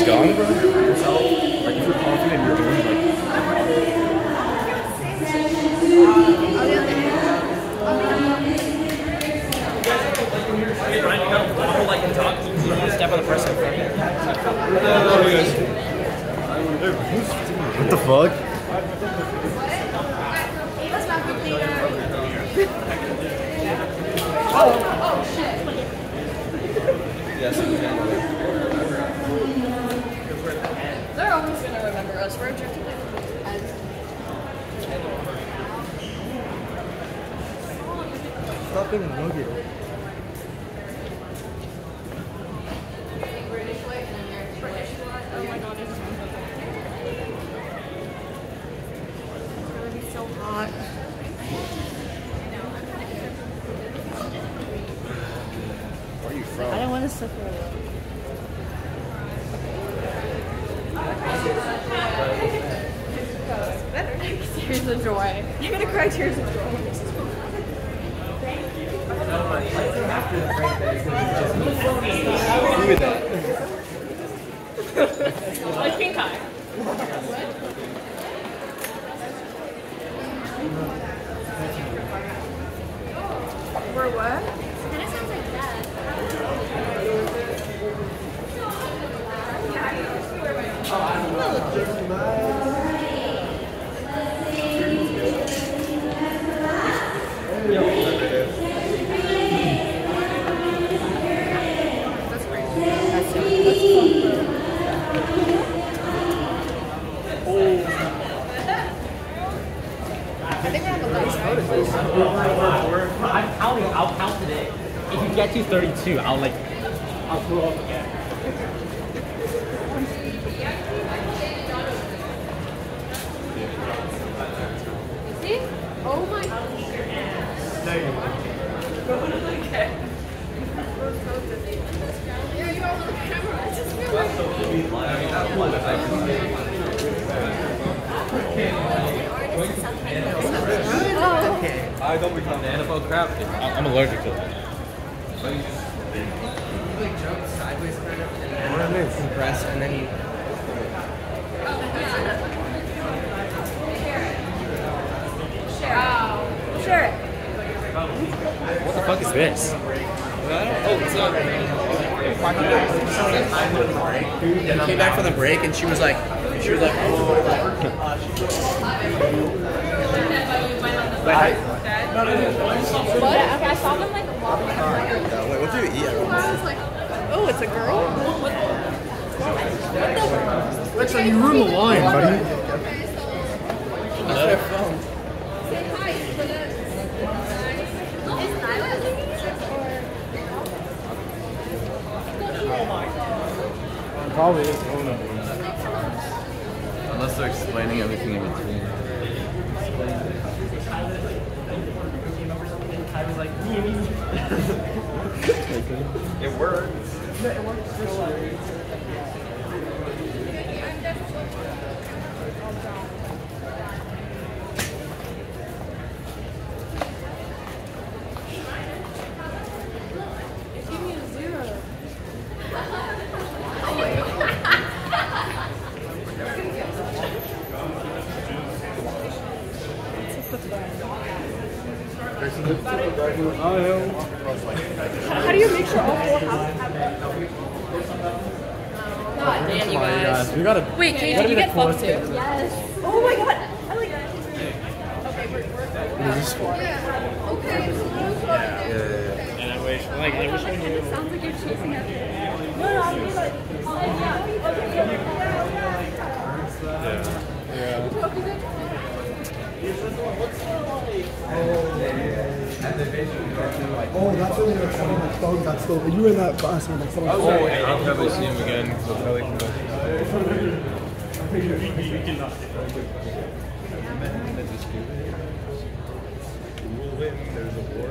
just gone, bro? Like if you're confident in your own, like Ryan, you gotta waddle like and talk. You want to step on the person in front of you. what the fuck? They're always gonna remember us. We're drifting as Stop being a nugget. British way and American way. Oh my god, it's gonna be so hot. Where are you from? I don't want to suffer. Better. Tears of joy. You're gonna cry tears of joy. Like pink eye. For what? Kind of sounds like that. That's great. That's it. That's fun. I think I have a lunch. I'm counting. I'll count today. If you get to 32, I'll like, I'll throw up again. See? Oh my. Yeah, you are on the camera. I just feel like. Oh. I don't become an NFL crap. I'm allergic to that. What I mean, compress and then you. Sure. What the fuck is this? Oh, it's not. Came back from the break and she was like, she was like, oh But okay, I saw them like walking. oh, wait, what do you eat? I oh, it's a girl. Rich, you ruined the line, buddy. Their. Say hi. Is Nyla looking at Probably is. Unless they're explaining everything in between. I was like, me, me, me. It works. How do you make sure all four have have God damn, you guys. We gotta. Wait, Kate, gotta you get fucked coolest too? Yes. Oh my god. I like that. Okay, we're, we're Is this for? Yeah. Okay. So what was yeah, And I wish, like, I wish I knew. It sounds like you're chasing after. No, no, I mean like. Oh, yeah. Okay, good. Oh, that's only like some of my got stolen. You were in that class when Oh, I'll probably see him again. So probably. There's a war.